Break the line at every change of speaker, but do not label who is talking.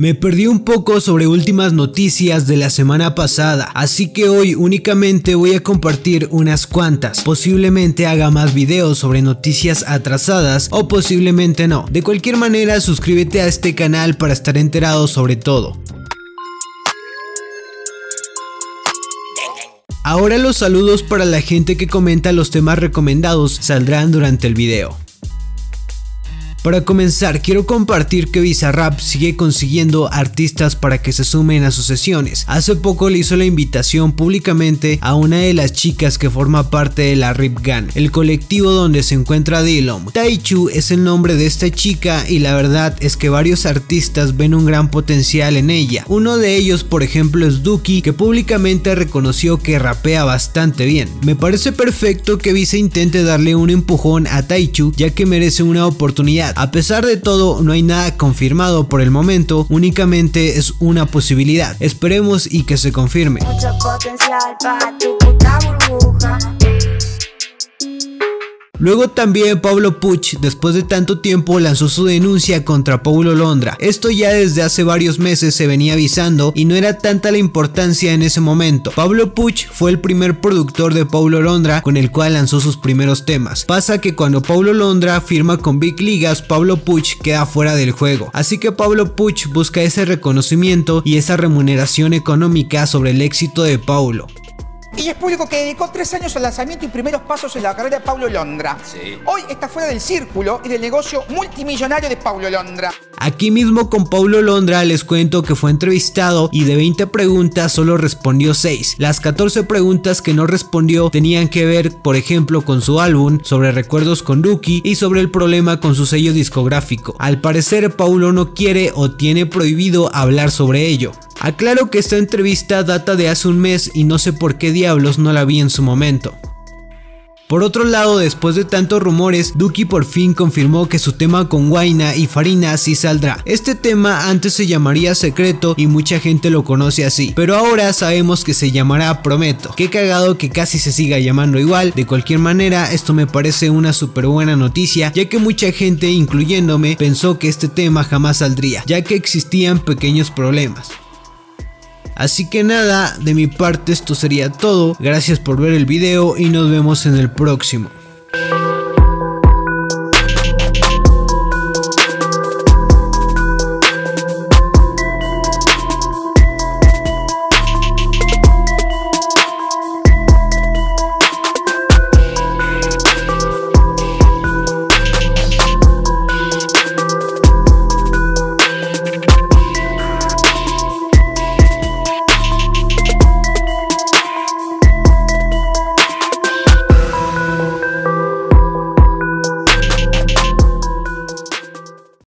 Me perdí un poco sobre últimas noticias de la semana pasada, así que hoy únicamente voy a compartir unas cuantas. Posiblemente haga más videos sobre noticias atrasadas o posiblemente no. De cualquier manera, suscríbete a este canal para estar enterado sobre todo. Ahora los saludos para la gente que comenta los temas recomendados saldrán durante el video. Para comenzar, quiero compartir que Bizarrap sigue consiguiendo artistas para que se sumen a sus sesiones. Hace poco le hizo la invitación públicamente a una de las chicas que forma parte de la Rip Gang, el colectivo donde se encuentra Dillom. Taichu es el nombre de esta chica y la verdad es que varios artistas ven un gran potencial en ella. Uno de ellos, por ejemplo, es Duki, que públicamente reconoció que rapea bastante bien. Me parece perfecto que Visa intente darle un empujón a Taichu ya que merece una oportunidad a pesar de todo, no hay nada confirmado por el momento, únicamente es una posibilidad. Esperemos y que se confirme. Luego también Pablo Puch, después de tanto tiempo, lanzó su denuncia contra Paulo Londra. Esto ya desde hace varios meses se venía avisando y no era tanta la importancia en ese momento. Pablo Puch fue el primer productor de Paulo Londra con el cual lanzó sus primeros temas. Pasa que cuando Paulo Londra firma con Big Ligas, Pablo Puch queda fuera del juego. Así que Pablo Puch busca ese reconocimiento y esa remuneración económica sobre el éxito de Paulo.
Y es público que dedicó tres años al lanzamiento y primeros pasos en la carrera de Paulo Londra. Hoy está fuera del círculo y del negocio multimillonario de Paulo Londra.
Aquí mismo con Paulo Londra les cuento que fue entrevistado y de 20 preguntas solo respondió 6. Las 14 preguntas que no respondió tenían que ver, por ejemplo, con su álbum, sobre recuerdos con Duki y sobre el problema con su sello discográfico. Al parecer Paulo no quiere o tiene prohibido hablar sobre ello. Aclaro que esta entrevista data de hace un mes y no sé por qué diablos no la vi en su momento. Por otro lado, después de tantos rumores, Duki por fin confirmó que su tema con Guaina y Farina sí saldrá. Este tema antes se llamaría Secreto y mucha gente lo conoce así, pero ahora sabemos que se llamará Prometo. Qué cagado que casi se siga llamando igual, de cualquier manera esto me parece una súper buena noticia, ya que mucha gente, incluyéndome, pensó que este tema jamás saldría, ya que existían pequeños problemas. Así que nada, de mi parte esto sería todo. Gracias por ver el video y nos vemos en el próximo.